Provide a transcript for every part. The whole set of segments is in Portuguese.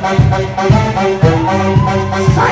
Mas o pepão, essa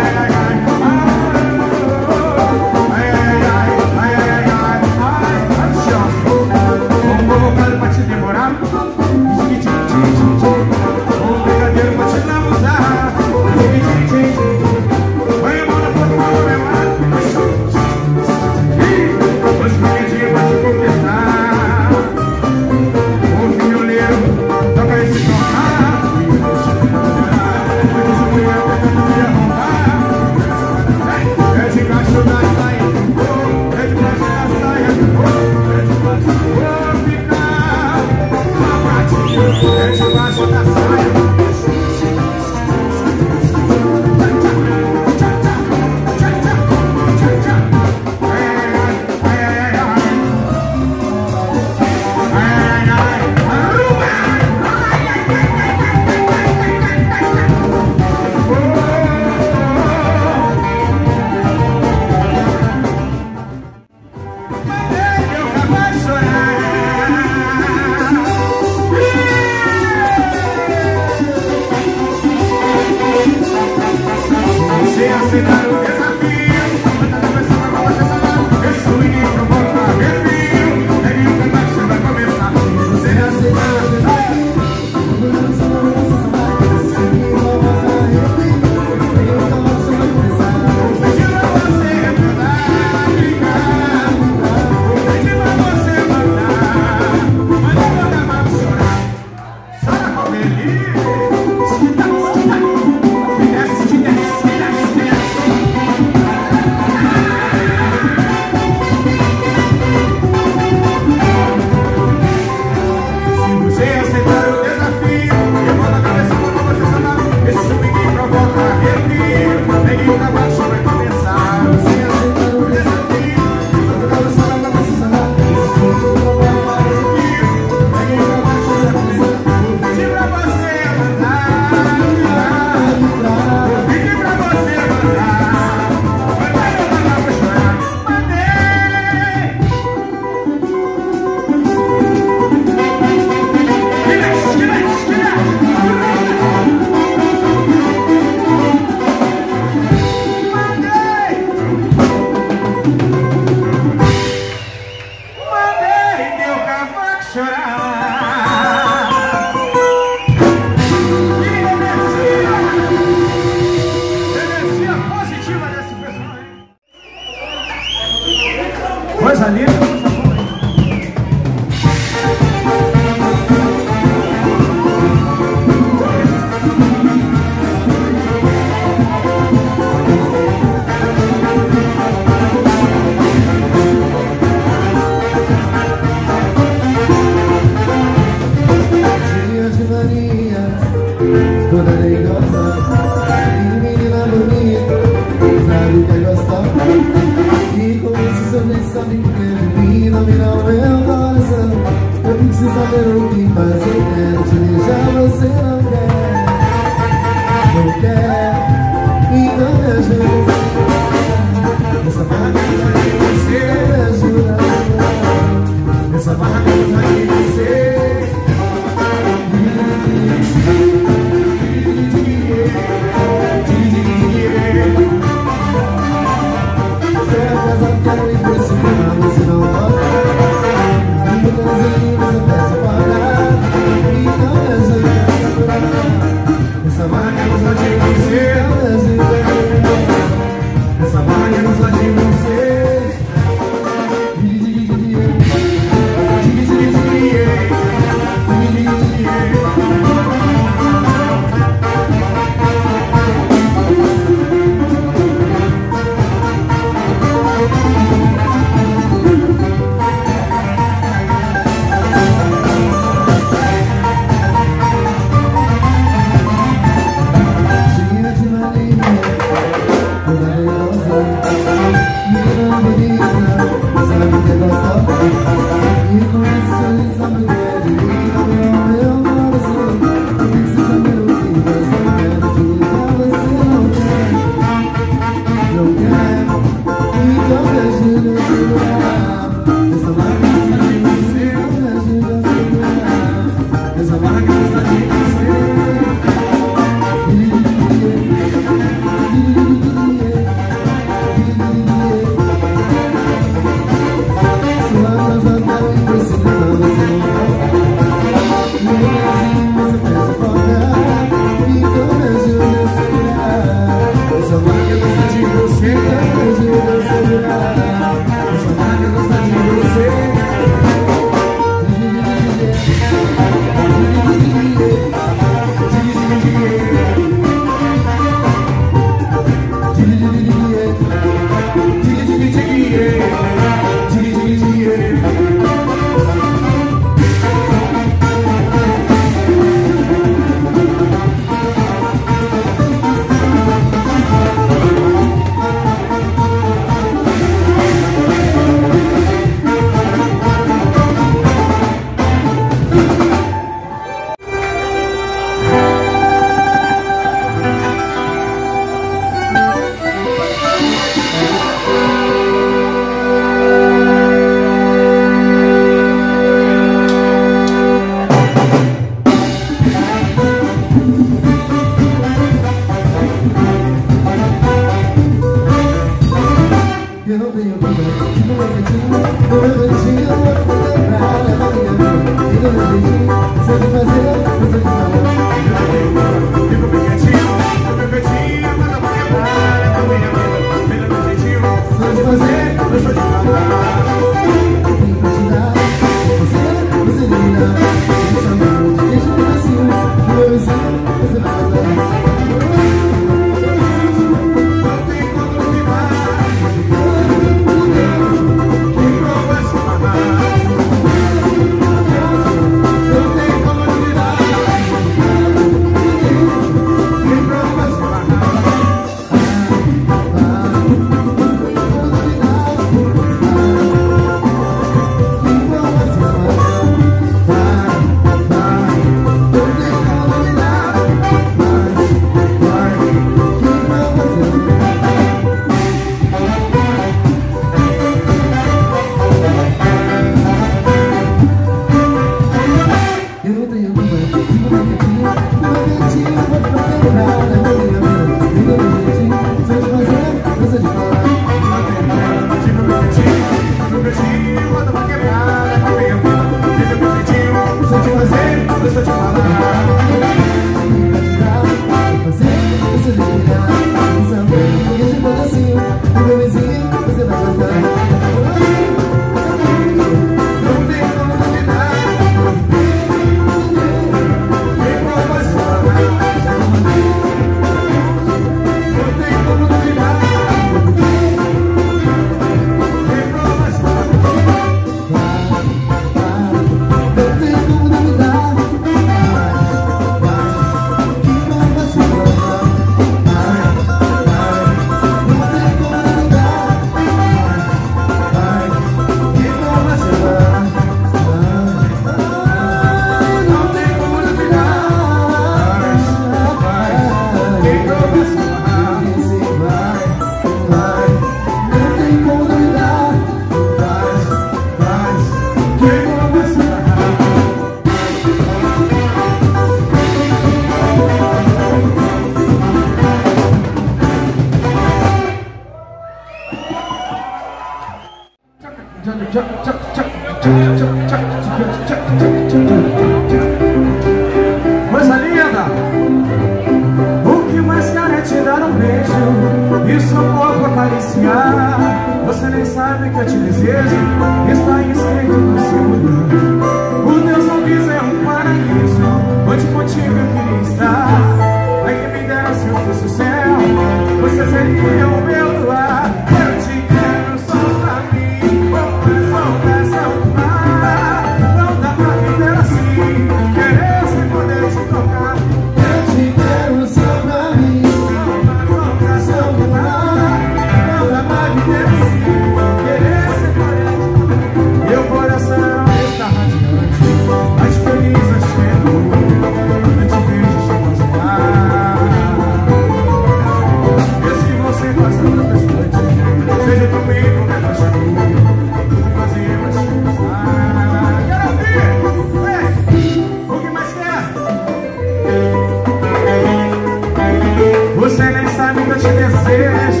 você nem sabe o que eu te desejo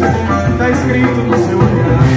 Tá escrito no seu olhar.